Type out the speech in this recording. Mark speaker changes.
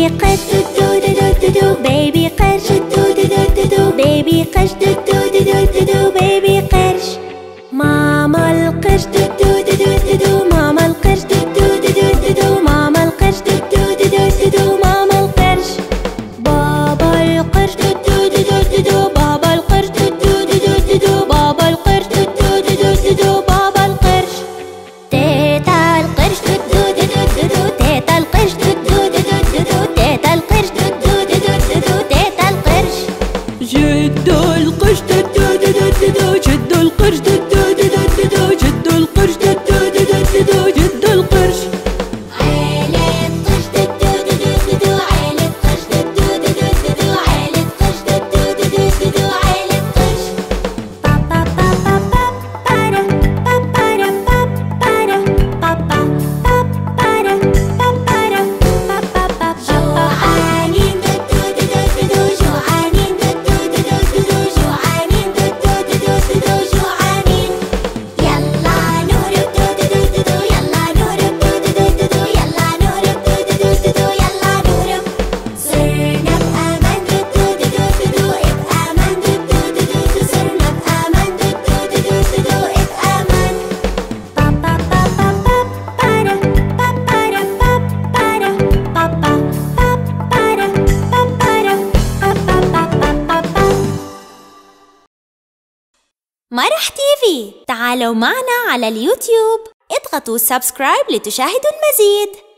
Speaker 1: baby قش دو دو دو دو دو baby قش دو دو دو دو baby قش دو دو دو دو مرح تيفي تعالوا معنا على اليوتيوب. اضغطوا subscribe لتشاهدوا المزيد.